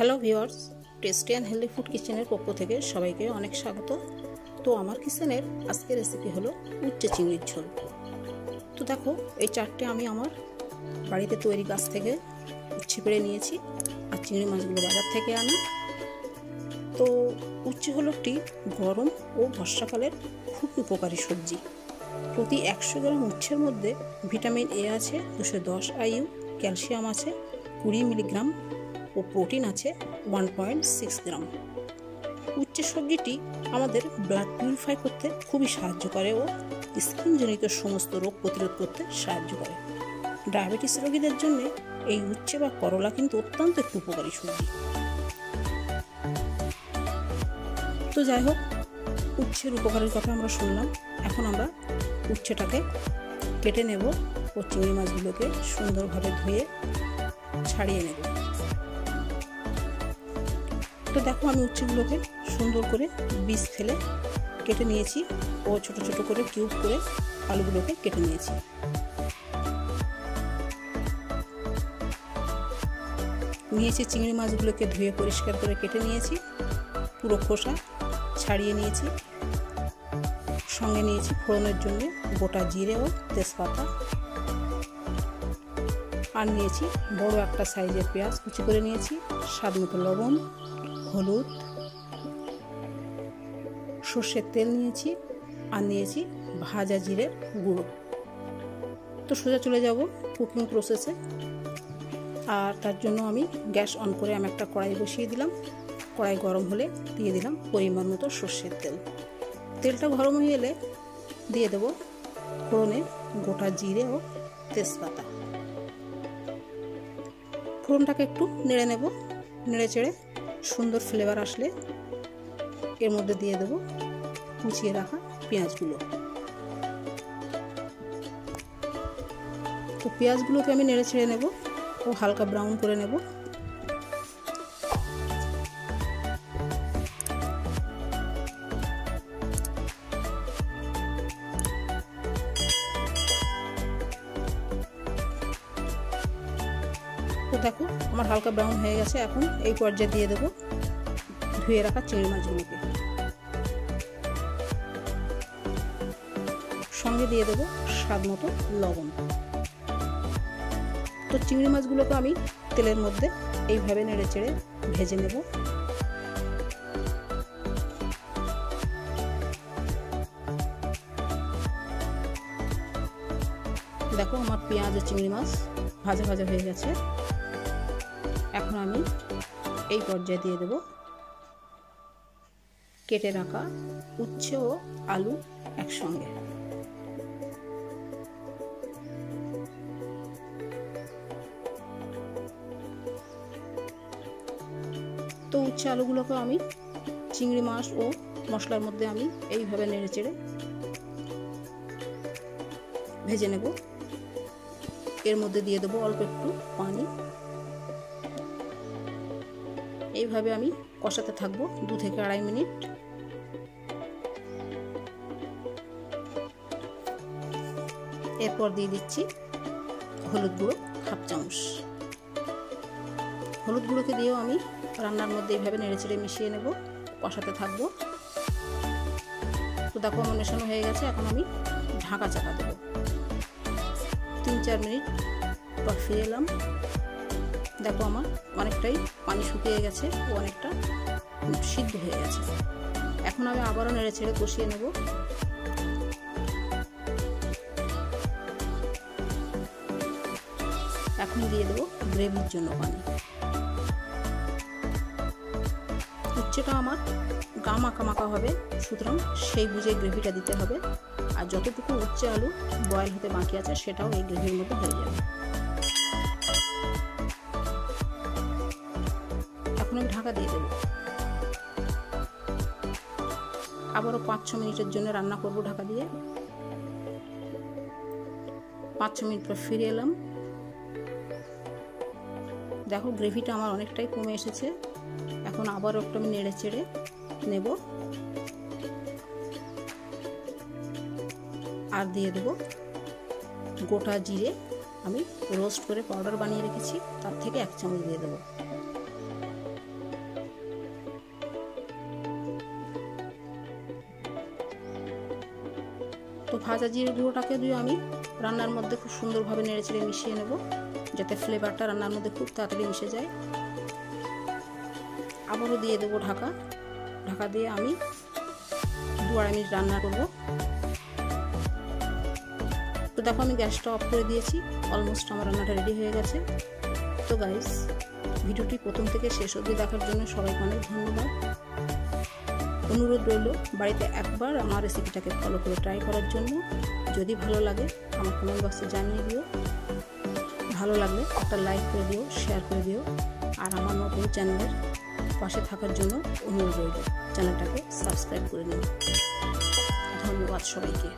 Hello viewers tasty and healthy food কিচেনের পক্ষ থেকে সবাইকে অনেক স্বাগত। তো আমার কিচেনের আজকের রেসিপি হলো উচ্চে চিংড়ির ঝোল। তো দেখো, এই চারটে আমি আমার বাড়িতে তৈরি গাছ থেকে উচ্ছে পেড়ে নিয়েছি আর চিংড়ি মাছগুলো বাজার থেকে আনা। তো উচ্ছে হলো একটি গরম ও বর্ষাকালের খুব উপকারী সবজি। প্রতি একশো গ্রাম উচ্ছের মধ্যে ভিটামিন এ আছে, দুশো দশ আইইউ, ক্যালসিয়াম আছে, কুড়ি মিলিগ্রাম ও প্রোটিন আছে ওয়ান পয়েন্ট সিক্স গ্রাম উচ্চ সবজিটি আমাদের ব্লাড পিউরিফাই করতে খুবই সাহায্য করে ও স্কিনজনিত সমস্ত রোগ প্রতিরোধ করতে সাহায্য করে। ডায়াবেটিস রোগীদের জন্য এই উচ্ছে বা করলা কিন্তু অত্যন্ত একটু উপকারী সবজি। তো যাই হোক, উচ্ছের উপকারের কথা আমরা শুনলাম। এখন আমরা উচ্ছেটাকে কেটে নেব ও চিংড়ি মাছগুলোকে সুন্দরভাবে ধুয়ে ছাড়িয়ে নেব। তো দেখো আমি উচ্ছেগুলোকে সুন্দর করে বীজ ফেলে কেটে নিয়েছি ও ছোট ছোট করে কিউব করে আলুগুলোকে কেটে নিয়েছি। নিয়েছি চিংড়ি মাছগুলোকে ধুয়ে পরিষ্কার করে কেটে নিয়েছি, পুরো খোসা ছাড়িয়ে নিয়েছি, সঙ্গে নিয়েছি ফোড়নের জন্য গোটা জিরে ও তেজপাতা আর নিয়েছি বড় একটা সাইজের পেঁয়াজ কুচি করে নিয়েছি, স্বাদ মতো লবণ হলুদ, সর্ষের তেল নিয়েছি আর নিয়েছি ভাজা জিরের গুঁড়ো। তো সোজা চলে যাব কুকিং প্রসেসে আর তার জন্য আমি গ্যাস অন করে আমি একটা কড়াই বসিয়ে দিলাম। কড়াই গরম হলে দিয়ে দিলাম পরিমাণ মতো সর্ষের তেল। তেলটা গরম হয়ে এলে দিয়ে দেবো ফোড়নে গোটা জিরে ও তেজপাতা। ফোড়নটাকে একটু নেড়ে নেব, নেড়ে চেড়ে সুন্দর ফ্লেভার আসলে এর মধ্যে দিয়ে দেবো কুচিয়ে রাখা পেঁয়াজগুলো। তো পেঁয়াজগুলোকে আমি নেড়ে ছেড়ে নেব ও হালকা ব্রাউন করে নেব। তো দেখো, আমার হালকা ব্রাউন হয়ে গেছে, এখন এই পর্যায়ে দিয়ে দেবো ধুয়ে রাখা চিংড়ি মাছগুলোকে। সঙ্গে দিয়ে দেবো স্বাদ মতো লবণ। তো চিংড়ি মাছগুলোকে আমি তেলের মধ্যে এইভাবে নেড়ে চেড়ে ভেজে নেব। দেখো আমার পেঁয়াজ ও চিংড়ি মাছ ভাজা ভাজা হয়ে গেছে। এখন আমি এই পর্যায়ে দিয়ে দেব। কেটে রাখা উচ্ছে ও আলু একসঙ্গে। তো উচ্ছে আলুগুলোকে আমি চিংড়ি মাছ ও মশলার মধ্যে আমি এইভাবে নেড়ে চেড়ে ভেজে নেব। এর মধ্যে দিয়ে দেবো অল্প একটু পানি। এইভাবে আমি কষাতে থাকব দু থেকে আড়াই মিনিট। এরপর দিয়ে দিচ্ছি হলুদ গুঁড়ো হাফ চামচ। হলুদ গুঁড়োকে দিয়েও আমি রান্নার মধ্যে এইভাবে নেড়ে চেড়ে মিশিয়ে নেব, কষাতে থাকব। তো দেখো আমার মেশানো হয়ে গেছে, এখন আমি ঢাকা চাপা দেবো। তিন চার মিনিট পর ফিরে এলাম। দেখো আমার অনেকটাই পানি শুকিয়ে গেছে ও অনেকটা সিদ্ধ হয়ে গেছে। এখন আমি আবারও নেড়ে ছেড়ে কষিয়ে নেব। এখন দিয়ে দেবো গ্রেভির জন্য পানি। উচ্ছেটা আমার গা মাখা মাখা হবে, সুতরাং সেই বুঝে গ্রেভিটা দিতে হবে। আর যতটুকু উচ্চে আলু বয়েল হতে বাকি আছে, সেটাও এই গ্রেভির মধ্যে হয়ে যাবে। আমি ঢাকা দিয়ে দেবো। আবারও পাঁচ, ছ মিনিটের জন্য রান্না করব ঢাকা দিয়ে। পাঁচ, ছ মিনিট পর ফিরে এলাম। দেখো, গ্রেভিটা আমার অনেকটাই কমে এসেছে। এখন আবারও একটু আমি নেড়ে চেড়ে নেব। আর দিয়ে দেব গোটা জিরে। আমি রোস্ট করে পাউডার বানিয়ে রেখেছি। তার থেকে এক চামচ দিয়ে দেবো। তো ভাজা জিরে গুঁড়োটাকে দিয়ে আমি রান্নার মধ্যে খুব সুন্দরভাবে নেড়ে চেড়ে মিশিয়ে নেব, যাতে ফ্লেভারটা রান্নার মধ্যে খুব তাড়াতাড়ি মিশে যায়। আবারও দিয়ে দেবো ঢাকা। ঢাকা দিয়ে আমি দু আড়াই মিনিট রান্না করব। তো দেখো আমি গ্যাসটা অফ করে দিয়েছি অলমোস্ট আমার রান্নাটা রেডি হয়ে গেছে। তো গাইস ভিডিওটি প্রথম থেকে শেষ অবধি দেখার জন্য সবাইকে অনেক ধন্যবাদ। অনুরোধ রইল, বাড়িতে একবার আমার রেসিপিটাকে ফলো করে ট্রাই করার জন্য। যদি ভালো লাগে, আমার কমেন্ট বক্সে জানিয়ে দিও। ভালো লাগলে একটা লাইক করে দিও শেয়ার করে দিও। আর আমার নতুন চ্যানেলের পাশে থাকার জন্য অনুরোধ রইল চ্যানেলটাকে সাবস্ক্রাইব করে নিও। ধন্যবাদ সবাইকে।